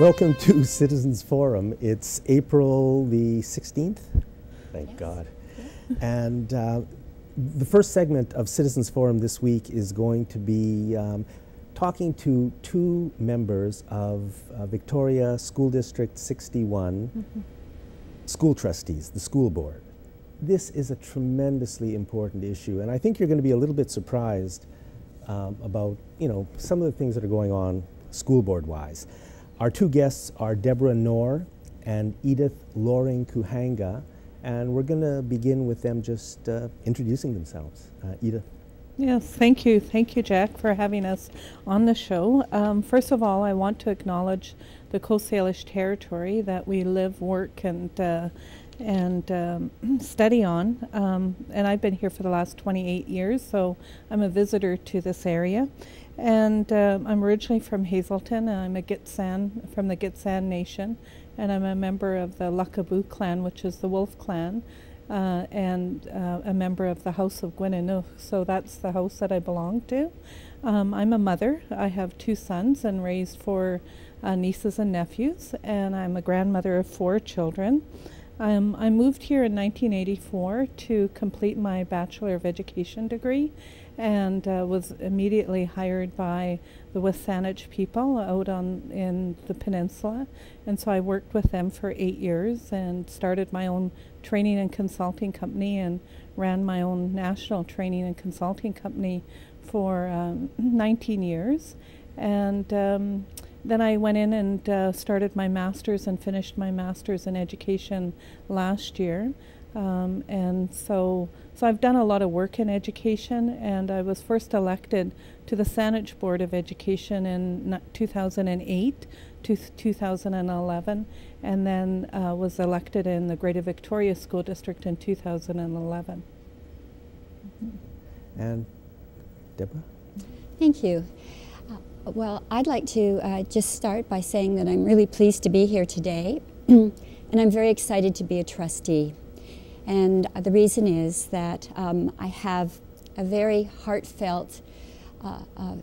Welcome to Citizens Forum. It's April the 16th. Thank Yes. God. And uh, the first segment of Citizens Forum this week is going to be um, talking to two members of uh, Victoria School District 61 school trustees, the school board. This is a tremendously important issue, and I think you're going to be a little bit surprised um, about, you know, some of the things that are going on school board wise. Our two guests are Deborah Nohr and Edith Loring Kuhanga, and we're going to begin with them just uh, introducing themselves. Uh, Edith. Yes, thank you. Thank you, Jack, for having us on the show. Um, first of all, I want to acknowledge the Coast Salish territory that we live, work, and uh, and um, study on. Um, and I've been here for the last 28 years, so I'm a visitor to this area. And um, I'm originally from Hazelton. And I'm a Gitxsan from the Gitxsan Nation, and I'm a member of the Lax Gibuu clan, which is the Wolf clan uh, and uh, a member of the House of Gwinnett. So that's the house that I belong to. Um, I'm a mother. I have two sons and raised four uh, nieces and nephews, and I'm a grandmother of four children. Um, I moved here in 1984 to complete my Bachelor of Education degree and uh, was immediately hired by the Wasanich people out on in the peninsula. And so I worked with them for eight years and started my own training and consulting company and ran my own national training and consulting company for um, 19 years. And um, then I went in and uh, started my master's and finished my master's in education last year. Um, and so, so I've done a lot of work in education, and I was first elected to the Saanich Board of Education in 2008 to 2011, and then uh, was elected in the Greater Victoria School District in 2011. And Deborah? Thank you. Well, I'd like to uh, just start by saying that I'm really pleased to be here today, and I'm very excited to be a trustee. And uh, the reason is that um, I have a very heartfelt uh, uh,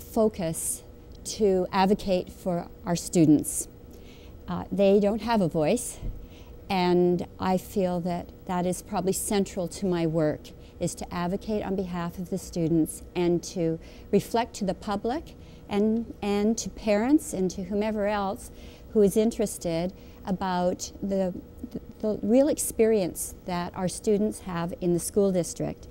focus to advocate for our students. Uh, they don't have a voice, and I feel that that is probably central to my work is to advocate on behalf of the students and to reflect to the public and, and to parents and to whomever else who is interested about the, the, real experience that our students have in the school district.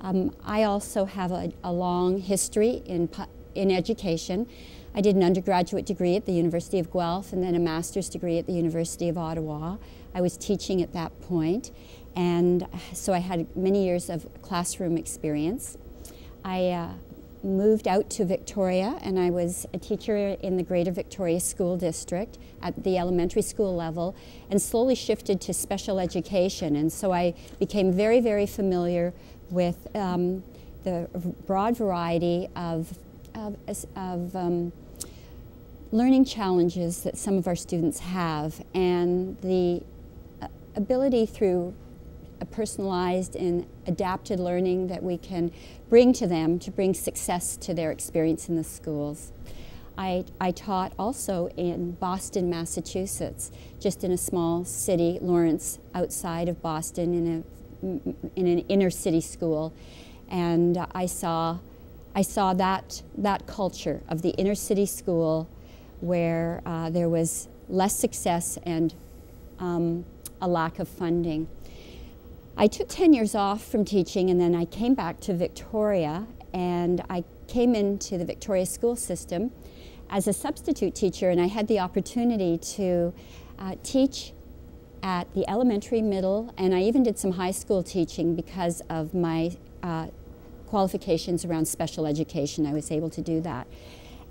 Um, I also have a, a long history in, in education. I did an undergraduate degree at the University of Guelph and then a master's degree at the University of Ottawa. I was teaching at that point, and so I had many years of classroom experience. I uh, moved out to Victoria, and I was a teacher in the Greater Victoria School District at the elementary school level, and slowly shifted to special education. And so I became very, very familiar with um, the broad variety of, of, of um, learning challenges that some of our students have, and the uh, ability through a personalized and adapted learning that we can bring to them to bring success to their experience in the schools. I, I taught also in Boston, Massachusetts, just in a small city, Lawrence, outside of Boston, in, a, in an inner city school. And I saw, I saw that, that culture of the inner city school where uh, there was less success and um, a lack of funding. I took 10 years off from teaching and then I came back to Victoria and I came into the Victoria school system as a substitute teacher and I had the opportunity to uh, teach at the elementary, middle, and I even did some high school teaching because of my uh, qualifications around special education. I was able to do that.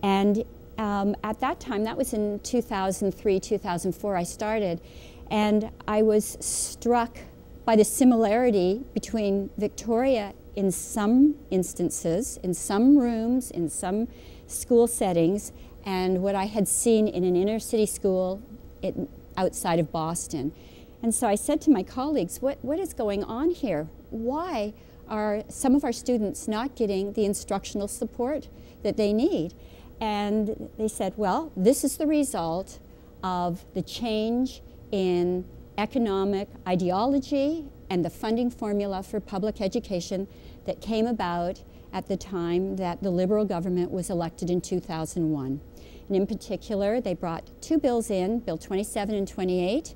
And um, at that time, that was in 2003, 2004, I started, and I was struck by the similarity between Victoria in some instances, in some rooms, in some school settings, and what I had seen in an inner city school in, outside of Boston. And so I said to my colleagues, what, what is going on here? Why are some of our students not getting the instructional support that they need? And they said, well, this is the result of the change in economic ideology and the funding formula for public education that came about at the time that the Liberal government was elected in 2001. And in particular, they brought two bills in, Bill 27 and 28,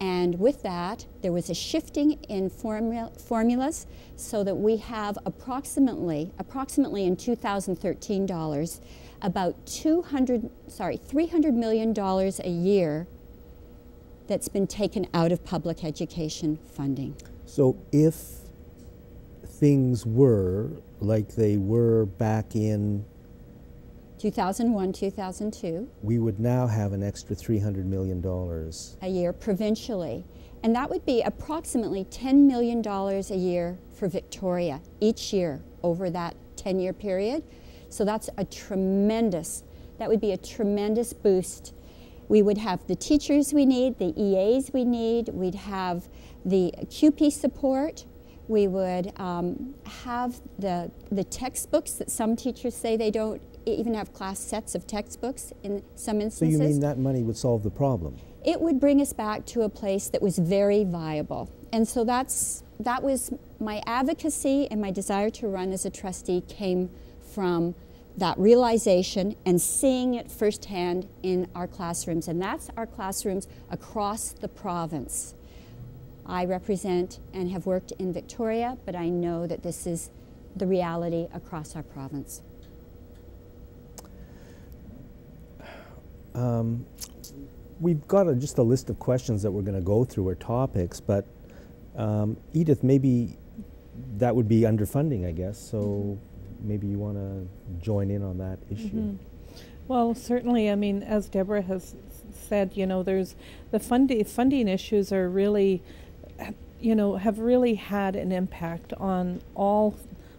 and with that, there was a shifting in formula, formulas so that we have approximately, approximately in 2013 dollars, about 200, sorry, 300 million dollars a year that's been taken out of public education funding. So if things were like they were back in 2001, 2002. We would now have an extra $300 million. A year provincially. And that would be approximately $10 million a year for Victoria each year over that 10 year period. So that's a tremendous, that would be a tremendous boost. We would have the teachers we need, the EAs we need, we'd have the CUPE support, we would um, have the, the textbooks that some teachers say they don't even have class sets of textbooks in some instances. So you mean that money would solve the problem? It would bring us back to a place that was very viable. And so that's that was my advocacy and my desire to run as a trustee came from that realization and seeing it firsthand in our classrooms. And that's our classrooms across the province. I represent and have worked in Victoria, but I know that this is the reality across our province. Um, we've got a, just a list of questions that we're going to go through or topics, but um, Edith, maybe that would be underfunding, I guess. So mm-hmm. Maybe you want to join in on that issue. Mm-hmm. Well, certainly. I mean, as Deborah has said, you know, there's the funding funding issues are really, you know, have really had an impact on all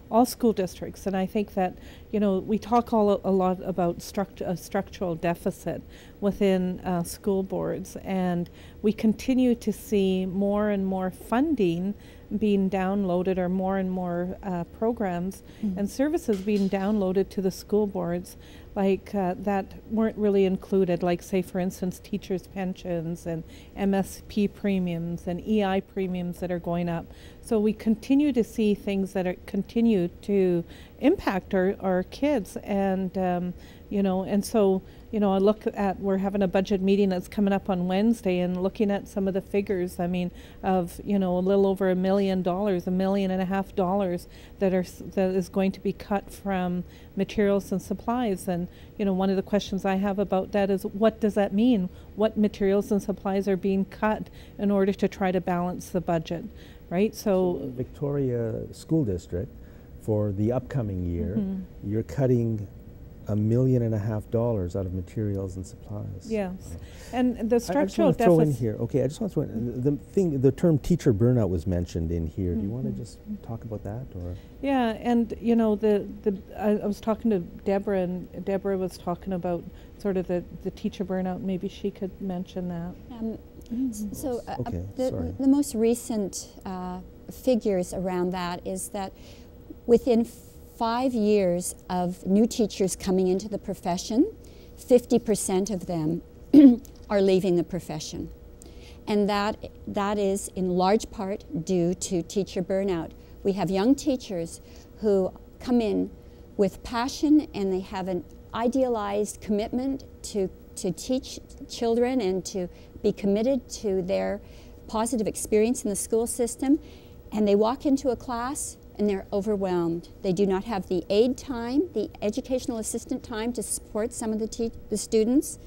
all school districts. And I think that, you know, we talk all a lot about struct- a structural deficit within uh, school boards, and we continue to see more and more funding being downloaded or more and more uh, programs mm-hmm. and services being downloaded to the school boards like uh, that weren't really included, like say for instance teachers' pensions and MSP premiums and EI premiums that are going up. So we continue to see things that are continue to impact our, our kids and um, you know and so you know, I look at we're having a budget meeting that's coming up on Wednesday, and looking at some of the figures. I mean, of you know, a little over a million dollars, a million and a half dollars that are that is going to be cut from materials and supplies. And you know, one of the questions I have about that is, what does that mean? What materials and supplies are being cut in order to try to balance the budget, right? So, so Victoria School District, for the upcoming year, mm-hmm. you're cutting a million and a half dollars out of materials and supplies. Yes, and the structural I, I just want to throw in here. Okay, I just want to throw in the thing. The term teacher burnout was mentioned in here. Mm-hmm. Do you want to mm-hmm. just talk about that, or? Yeah, and you know the the I, I, was talking to Deborah, and Deborah was talking about sort of the the teacher burnout. Maybe she could mention that. Um, mm-hmm. So uh, okay, the, the most recent uh, figures around that is that within five years of new teachers coming into the profession, 50% of them are leaving the profession. And that, that is in large part due to teacher burnout. We have young teachers who come in with passion and they have an idealized commitment to, to teach children and to be committed to their positive experience in the school system. And they walk into a class and they're overwhelmed. They do not have the aid time, the educational assistant time to support some of the, the students.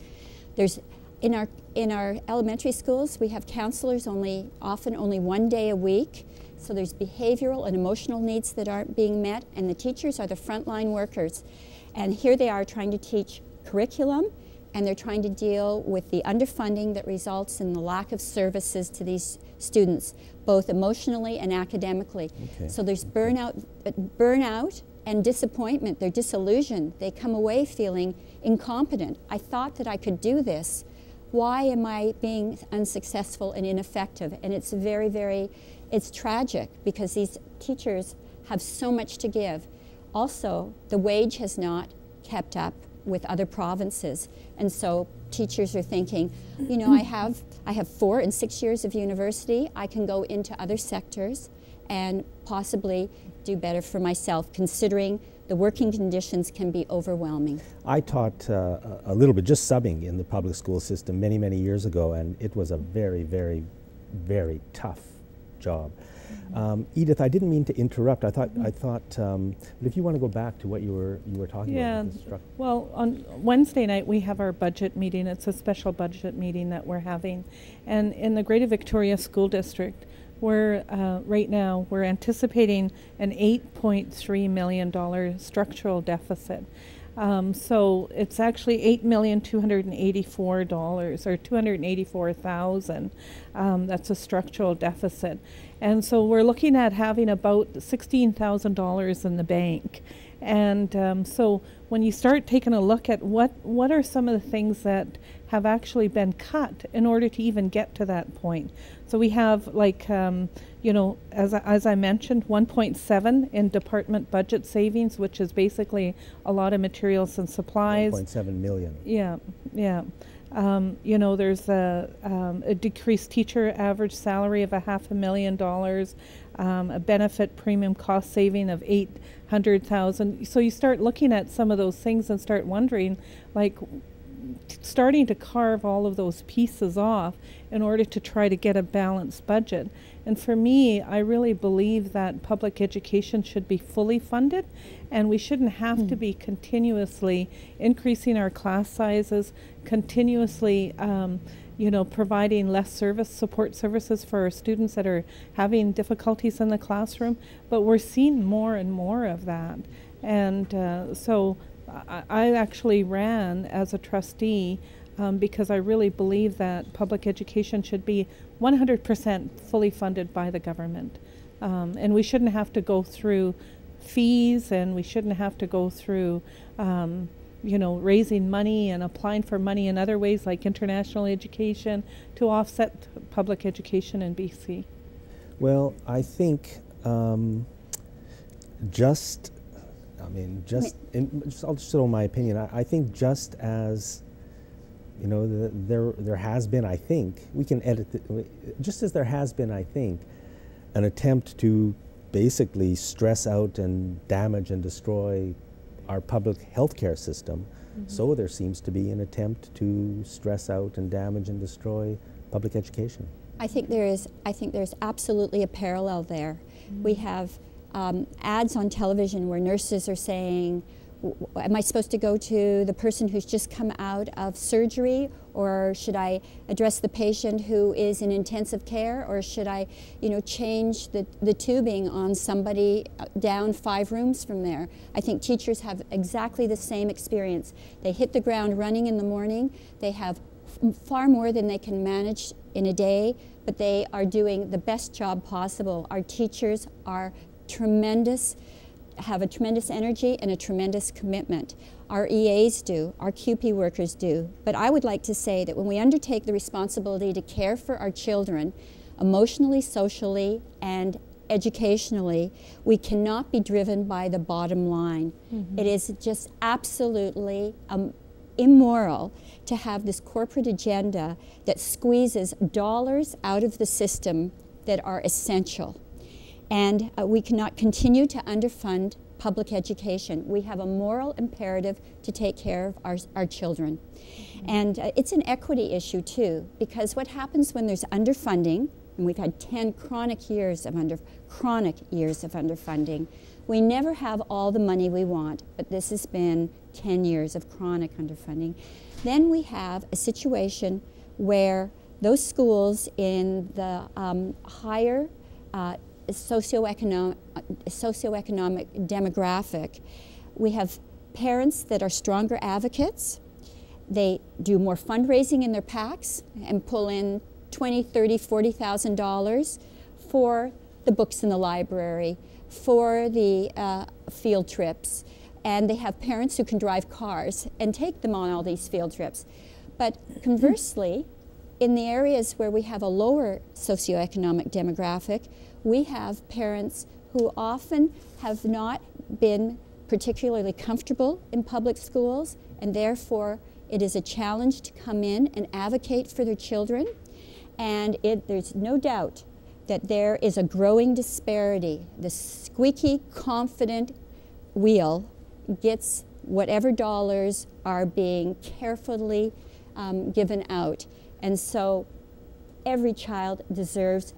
There's in our in our elementary schools we have counselors only often only one day a week. So there's behavioral and emotional needs that aren't being met, and the teachers are the frontline workers. And here they are trying to teach curriculum and they're trying to deal with the underfunding that results in the lack of services to these students, both emotionally and academically. Okay. So there's burnout, burnout and disappointment. They're disillusioned. They come away feeling incompetent. I thought that I could do this. Why am I being unsuccessful and ineffective? And it's very, very, it's tragic because these teachers have so much to give. Also, the wage has not kept up with other provinces. And so teachers are thinking, you know, I have I have 4 and 6 years of university. I can go into other sectors and possibly do better for myself considering the working conditions can be overwhelming. I taught uh, a little bit, just subbing in the public school system many, many years ago, and it was a very, very, very tough job. Um, Edith, I didn't mean to interrupt. I thought, I thought, um, but if you want to go back to what you were you were talking yeah, about. Yeah. Well, on Wednesday night we have our budget meeting. It's a special budget meeting that we're having, and in the Greater Victoria School District, we're uh, right now we're anticipating an 8.3 million dollar structural deficit. Um, so it's actually eight million two hundred and eighty-four dollars or two hundred eighty-four thousand. Um, that's a structural deficit, and so we're looking at having about sixteen thousand dollars in the bank. And um, so when you start taking a look at what what are some of the things that have actually been cut in order to even get to that point. So we have like, um, you know, as, as I mentioned, 1.7 in department budget savings, which is basically a lot of materials and supplies. 1.7 million. Yeah, yeah. Um, you know, there's a, um, a, decreased teacher average salary of a half a million dollars, um, a benefit premium cost saving of 800,000. So you start looking at some of those things and start wondering, like, starting to carve all of those pieces off in order to try to get a balanced budget. And for me, I really believe that public education should be fully funded and we shouldn't have mm. to hmm. be continuously increasing our class sizes, continuously um, you know, providing less service support services for our students that are having difficulties in the classroom. But we're seeing more and more of that. And uh, so I, actually ran as a trustee um, because I really believe that public education should be 100% fully funded by the government. Um, and we shouldn't have to go through fees and we shouldn't have to go through, um, you know, raising money and applying for money in other ways like international education to offset public education in BC. Well, I think um, just I mean, just, in, just I'll just throw my opinion. I, I think just as you know, the, there there has been, I think, we can edit. The, just as there has been, I think, an attempt to basically stress out and damage and destroy our public healthcare system. Mm-hmm. So there seems to be an attempt to stress out and damage and destroy public education. I think there is. I think there's absolutely a parallel there. Mm-hmm. We have um, ads on television where nurses are saying, am I supposed to go to the person who's just come out of surgery? Or should I address the patient who is in intensive care? Or should I you know change the, the tubing on somebody uh, down five rooms from there? I think teachers have exactly the same experience. They hit the ground running in the morning. They have far more than they can manage in a day but they are doing the best job possible. Our teachers are tremendous, have a tremendous energy and a tremendous commitment. Our EAs do, our CUPE workers do. But I would like to say that when we undertake the responsibility to care for our children, emotionally, socially, and educationally, we cannot be driven by the bottom line. Mm-hmm. It is just absolutely um, immoral to have this corporate agenda that squeezes dollars out of the system that are essential. And uh, we cannot continue to underfund public education. We have a moral imperative to take care of our, our children. Mm-hmm. And uh, it's an equity issue too, because what happens when there's underfunding, and we've had 10 chronic years of under, chronic years of underfunding, we never have all the money we want, but this has been 10 years of chronic underfunding. Then we have a situation where those schools in the um, higher uh, socioeconomic, socioeconomic demographic. We have parents that are stronger advocates. They do more fundraising in their PACs and pull in 20, 30, 40,000 dollars for the books in the library, for the uh, field trips, and they have parents who can drive cars and take them on all these field trips. But conversely, in the areas where we have a lower socioeconomic demographic, we have parents who often have not been particularly comfortable in public schools, and therefore it is a challenge to come in and advocate for their children. And it, there's no doubt that there is a growing disparity. The squeaky, confident wheel gets whatever dollars are being carefully um, given out. And so every child deserves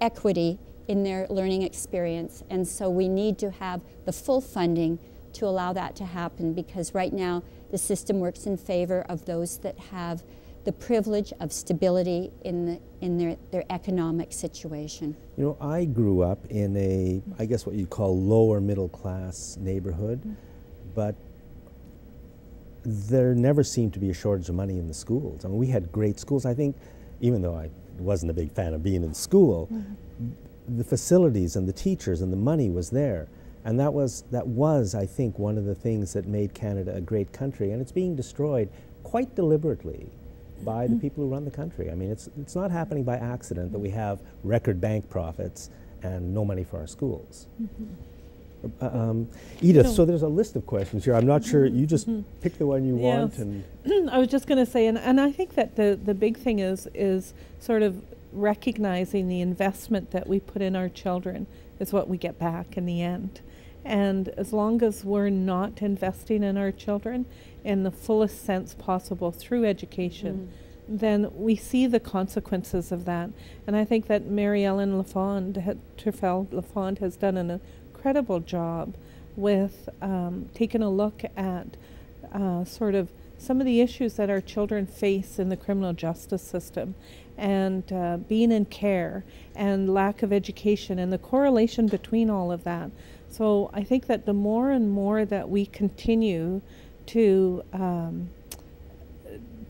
equity in their learning experience. And so we need to have the full funding to allow that to happen because right now the system works in favor of those that have the privilege of stability in, the, in their, their economic situation. You know, I grew up in a, I guess what you'd call lower middle class neighborhood, mm -hmm. but there never seemed to be a shortage of money in the schools. I mean, we had great schools. I think, even though I wasn't a big fan of being in school, mm -hmm. the facilities and the teachers and the money was there. And that was, that was, I think, one of the things that made Canada a great country. And it's being destroyed quite deliberately by the mm-hmm. people who run the country. I mean, it's, it's not happening by accident that we have record bank profits and no money for our schools. Mm -hmm. Uh, um, Edith, no. so there's a list of questions here. I'm not sure. You just mm-hmm. pick the one you yes. want. And I was just going to say, and, and I think that the, the big thing is is sort of recognizing the investment that we put in our children is what we get back in the end. And as long as we're not investing in our children in the fullest sense possible through education, mm. then we see the consequences of that. And I think that Mary Ellen LaFond, Turpel-Lafond, has done an incredible job with um, taking a look at uh, sort of some of the issues that our children face in the criminal justice system and uh, being in care and lack of education and the correlation between all of that. So I think that the more and more that we continue to um,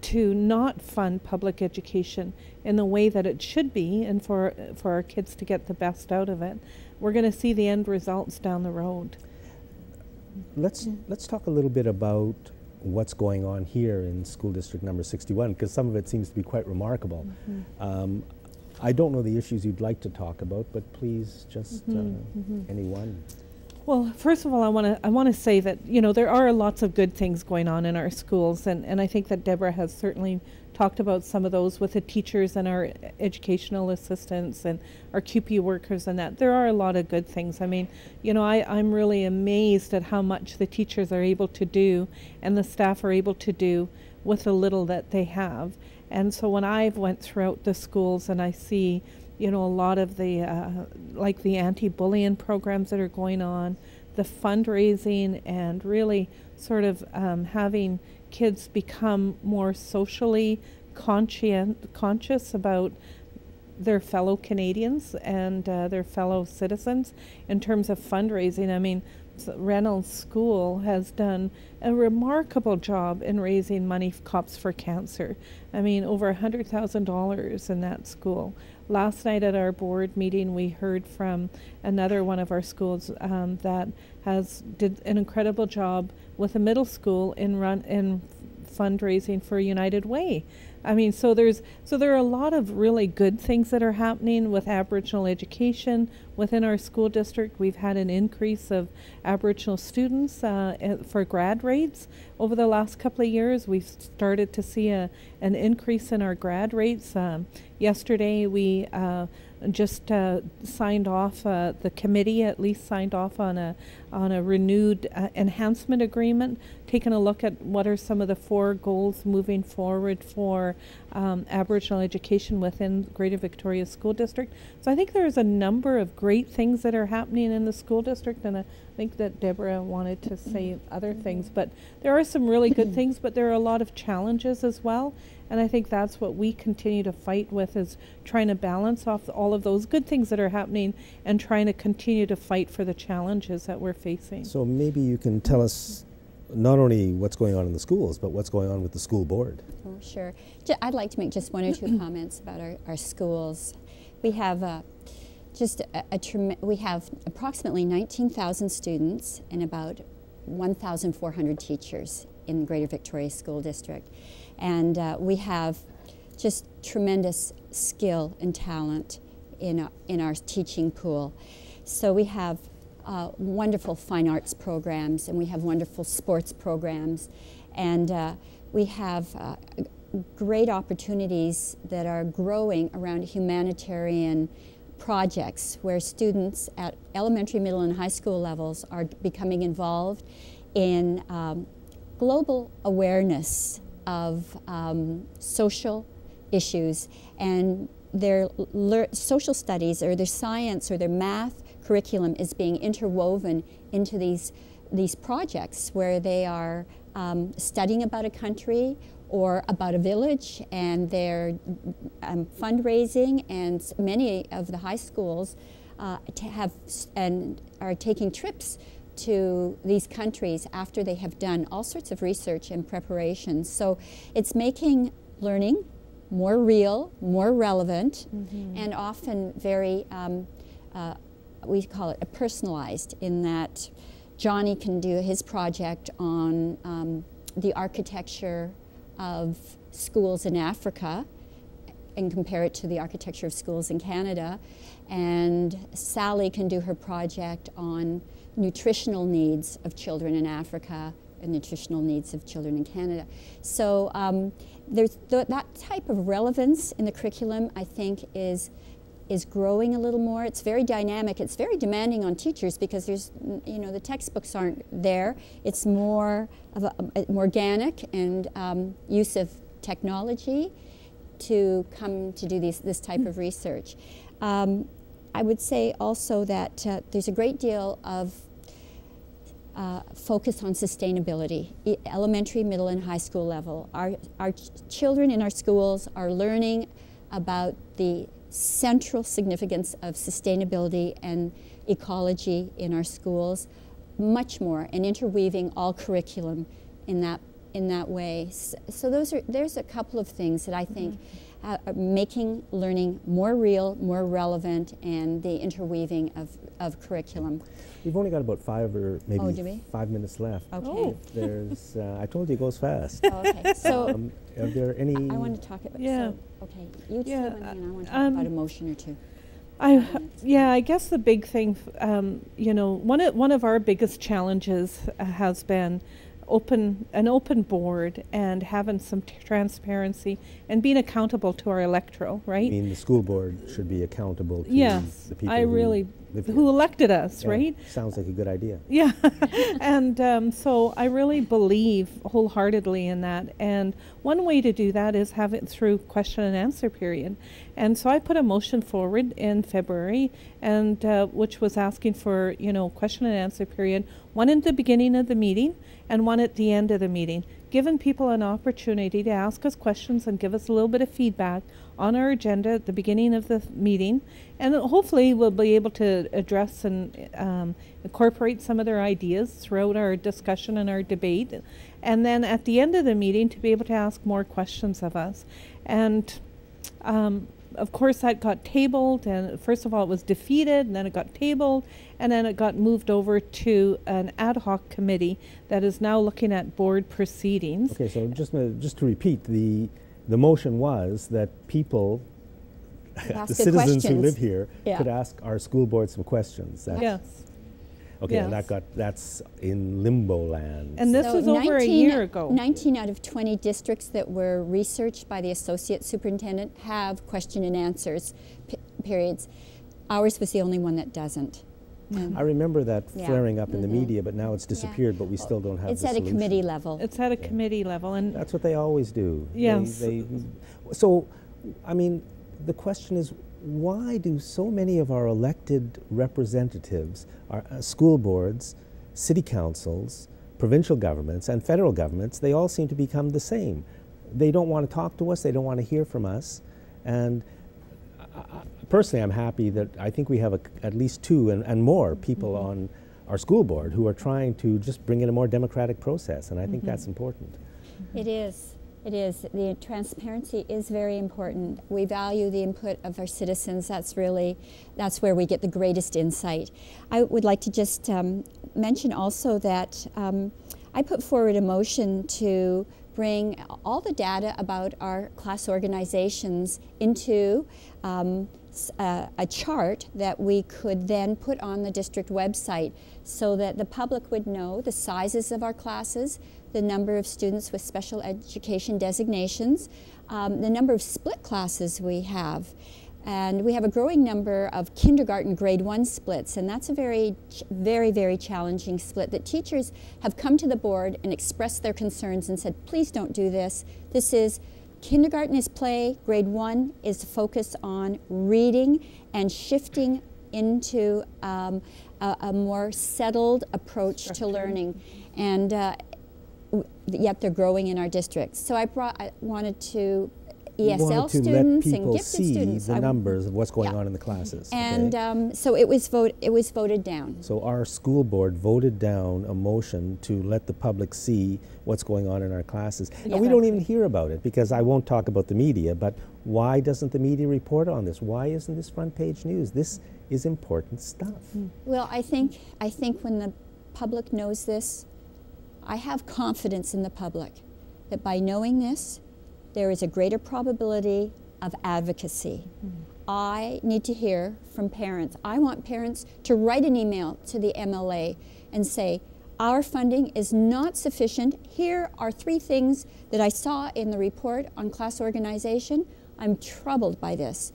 to not fund public education in the way that it should be and for for our kids to get the best out of it, we're going to see the end results down the road. Let's let's talk a little bit about what's going on here in school district number 61 because some of it seems to be quite remarkable. Mm -hmm. um, I don't know the issues you'd like to talk about, but please just mm -hmm. uh, mm -hmm. anyone. Well, first of all, I want to I want to say that you know there are lots of good things going on in our schools, and and I think that Deborah has certainly talked about some of those with the teachers and our educational assistants and our CUPE workers and that. There are a lot of good things. I mean, you know, I, I'm really amazed at how much the teachers are able to do and the staff are able to do with the little that they have. And so when I've went throughout the schools and I see, you know, a lot of the, uh, like the anti-bullying programs that are going on, the fundraising and really sort of um, having kids become more socially conscient, conscious about their fellow Canadians and uh, their fellow citizens in terms of fundraising. I mean, Reynolds School has done a remarkable job in raising money for Cops for Cancer. I mean, over $100,000 in that school. Last night at our board meeting, we heard from another one of our schools um, that has did an incredible job with a middle school in run in fundraising for United Way. I mean, so there's so there are a lot of really good things that are happening with Aboriginal education within our school district. We've had an increase of Aboriginal students uh, for grad rates over the last couple of years. We've started to see a an increase in our grad rates. Um, yesterday, we uh, just uh, signed off. Uh, the committee at least signed off on a on a renewed uh, enhancement agreement, taking a look at what are some of the four goals moving forward for um, Aboriginal education within Greater Victoria School District. So I think there's a number of great things that are happening in the school district, and I think that Deborah wanted to say other things. But there are some really good things, but there are a lot of challenges as well. And I think that's what we continue to fight with is trying to balance off all of those good things that are happening and trying to continue to fight for the challenges that we're facing. So maybe you can tell us not only what's going on in the schools, but what's going on with the school board. Oh, sure. I'd like to make just one or two comments about our, our schools. We have uh, just a, a we have approximately 19,000 students and about 1,400 teachers in the Greater Victoria School District. And uh, we have just tremendous skill and talent in, in our teaching pool. So we have uh, wonderful fine arts programs and we have wonderful sports programs. And uh, we have uh, great opportunities that are growing around humanitarian projects where students at elementary, middle, and high school levels are becoming involved in um, global awareness of um, social issues and their social studies or their science or their math curriculum is being interwoven into these these projects where they are um, studying about a country or about a village and they're um, fundraising and many of the high schools uh, have and are taking trips to these countries after they have done all sorts of research and preparations. So it's making learning more real, more relevant, mm-hmm. and often very, um, uh, we call it a personalized in that Johnny can do his project on um, the architecture of schools in Africa and compare it to the architecture of schools in Canada. And Sally can do her project on nutritional needs of children in Africa and nutritional needs of children in Canada. So um, there's th that type of relevance in the curriculum, I think, is is growing a little more. It's very dynamic. It's very demanding on teachers because there's, you know, the textbooks aren't there. It's more of a, a more organic and um, use of technology to come to do these, this type of research. Um, I would say also that uh, there's a great deal of uh, focus on sustainability, elementary, middle, and high school level. Our, our ch children in our schools are learning about the central significance of sustainability and ecology in our schools, much more, and interweaving all curriculum in that in that way. So, those are there's a couple of things that I think. Mm -hmm uh, making learning more real, more relevant, and the interweaving of, of curriculum. We've only got about five or maybe oh, five minutes left. Okay. Oh. There's, uh, I told you it goes fast. Oh, okay. So, um, are there any? I, I want to talk about. Yeah. So, okay. You yeah, two, and I want to talk um, about a motion or two. I yeah, I guess the big thing, um, you know, one of one of our biggest challenges uh, has been open an open board and having some transparency and being accountable to our electoral, right? I mean, the school board should be accountable to yes, the people I really who elected us, yeah, right? Sounds like a good idea. Yeah, and um, so I really believe wholeheartedly in that. And one way to do that is have it through question and answer period. And so I put a motion forward in February, and uh, which was asking for you know question and answer period, one in the beginning of the meeting and one at the end of the meeting, giving people an opportunity to ask us questions and give us a little bit of feedback on our agenda at the beginning of the meeting. And hopefully, we'll be able to address and um, incorporate some of their ideas throughout our discussion and our debate. And then at the end of the meeting, to be able to ask more questions of us. And um, of course, that got tabled, and first of all, it was defeated, and then it got tabled, and then it got moved over to an ad hoc committee that is now looking at board proceedings. Okay, so just uh, just to repeat, the the motion was that people, the citizens questions. who live here, yeah. could ask our school board some questions. That's yes. Okay, yes. and that got that's in limbo land. And this so was over a year ago. 19 out of 20 districts that were researched by the associate superintendent have question and answers periods. Ours was the only one that doesn't. I remember that yeah. flaring up mm in the media, but now it's disappeared. Yeah. But we still don't have. It's at solution. a committee level. It's at a yeah. committee level, and that's what they always do. Yes. They, they, so, I mean, the question is, why do so many of our elected representatives, our uh, school boards, city councils, provincial governments, and federal governments, they all seem to become the same. They don't want to talk to us, they don't want to hear from us. And uh, personally, I'm happy that I think we have a, at least two and, and more people mm -hmm. on our school board who are trying to just bring in a more democratic process, and I mm -hmm. think mm-hmm. that's important. It is. It is. The transparency is very important. We value the input of our citizens. That's really, that's where we get the greatest insight. I would like to just um, mention also that um, I put forward a motion to bring all the data about our class organizations into um, s- uh, a chart that we could then put on the district website so that the public would know the sizes of our classes, the number of students with special education designations, um, the number of split classes we have. And we have a growing number of kindergarten grade one splits, and that's a very, very, very challenging split that teachers have come to the board and expressed their concerns and said, please don't do this. This is kindergarten is play, grade one is focus on reading and shifting into um, a, a more settled approach to learning. And uh, yet they're growing in our district. So I brought, I wanted to ESL wanted to let students and people gifted see students. the numbers of what's going Yeah. on in the classes. and okay? um, so it was vote. It was voted down. So our school board voted down a motion to let the public see what's going on in our classes. And we don't even hear about it because I won't talk about the media, but why doesn't the media report on this? Why isn't this front page news? This is important stuff. Well, I think I think when the public knows this, I have confidence in the public that by knowing this, there is a greater probability of advocacy. I need to hear from parents. I want parents to write an email to the MLA and say, our funding is not sufficient. Here are three things that I saw in the report on class organization. I'm troubled by this.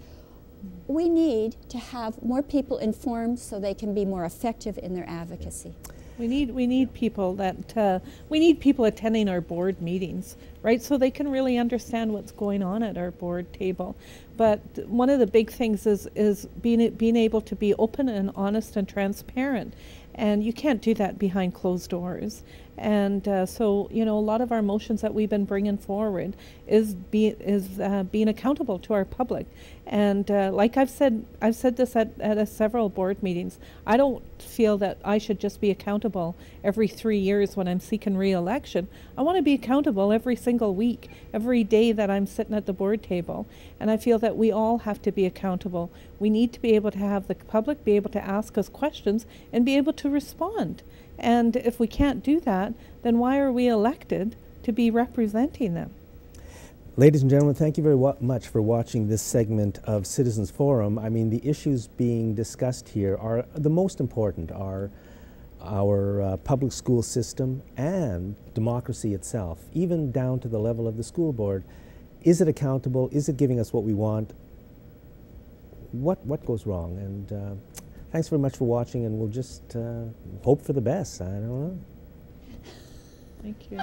We need to have more people informed so they can be more effective in their advocacy. We need we need people that uh, we need people attending our board meetings, right? So they can really understand what's going on at our board table. But one of the big things is is being being able to be open and honest and transparent, and you can't do that behind closed doors. And uh, so you know a lot of our motions that we've been bringing forward is be is uh, being accountable to our public. And uh, like I've said, I've said this at, at several board meetings. I don't feel that I should just be accountable every three years when I'm seeking re-election. I want to be accountable every single week, every day that I'm sitting at the board table. And I feel that we all have to be accountable. We need to be able to have the public be able to ask us questions and be able to respond. And if we can't do that, then why are we elected to be representing them? Ladies and gentlemen, thank you very much for watching this segment of Citizens Forum. I mean, the issues being discussed here are the most important are our uh, public school system and democracy itself, even down to the level of the school board. Is it accountable? Is it giving us what we want? What what goes wrong? And uh, thanks very much for watching, and we'll just uh, hope for the best. I don't know. Thank you.